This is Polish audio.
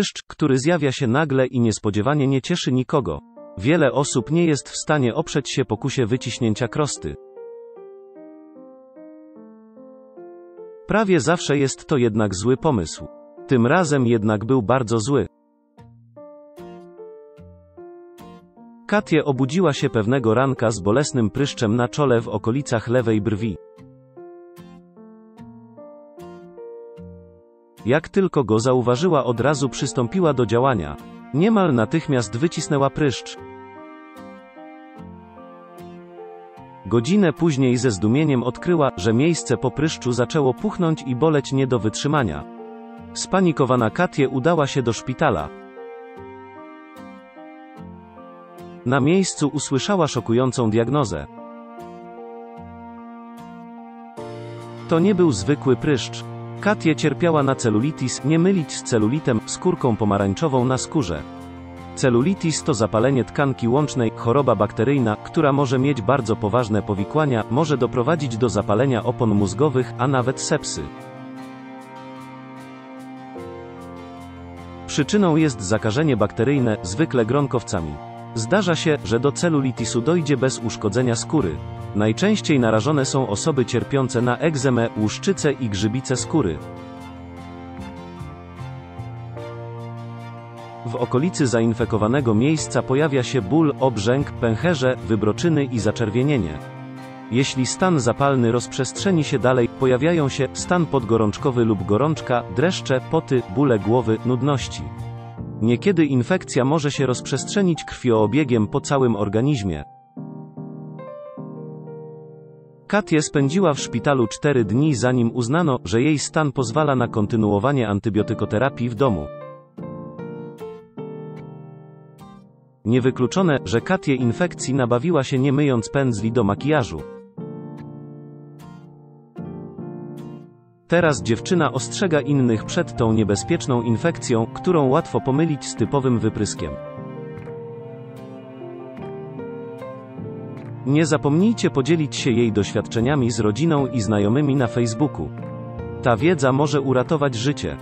Pryszcz, który zjawia się nagle i niespodziewanie nie cieszy nikogo. Wiele osób nie jest w stanie oprzeć się pokusie wyciśnięcia krosty. Prawie zawsze jest to jednak zły pomysł. Tym razem jednak był bardzo zły. Katie obudziła się pewnego ranka z bolesnym pryszczem na czole w okolicach lewej brwi. Jak tylko go zauważyła, od razu przystąpiła do działania. Niemal natychmiast wycisnęła pryszcz. Godzinę później ze zdumieniem odkryła, że miejsce po pryszczu zaczęło puchnąć i boleć nie do wytrzymania. Spanikowana Katie udała się do szpitala. Na miejscu usłyszała szokującą diagnozę. To nie był zwykły pryszcz. Katie cierpiała na celulitis, nie mylić z celulitem, skórką pomarańczową na skórze. Celulitis to zapalenie tkanki łącznej, choroba bakteryjna, która może mieć bardzo poważne powikłania, może doprowadzić do zapalenia opon mózgowych, a nawet sepsy. Przyczyną jest zakażenie bakteryjne, zwykle gronkowcami. Zdarza się, że do celulitisu dojdzie bez uszkodzenia skóry. Najczęściej narażone są osoby cierpiące na egzemę, łuszczycę i grzybice skóry. W okolicy zainfekowanego miejsca pojawia się ból, obrzęk, pęcherze, wybroczyny i zaczerwienienie. Jeśli stan zapalny rozprzestrzeni się dalej, pojawiają się stan podgorączkowy lub gorączka, dreszcze, poty, bóle głowy, nudności. Niekiedy infekcja może się rozprzestrzenić krwioobiegiem po całym organizmie. Katie spędziła w szpitalu 4 dni zanim uznano, że jej stan pozwala na kontynuowanie antybiotykoterapii w domu. Niewykluczone, że Katie infekcji nabawiła się nie myjąc pędzli do makijażu. Teraz dziewczyna ostrzega innych przed tą niebezpieczną infekcją, którą łatwo pomylić z typowym wypryskiem. Nie zapomnijcie podzielić się jej doświadczeniami z rodziną i znajomymi na Facebooku. Ta wiedza może uratować życie.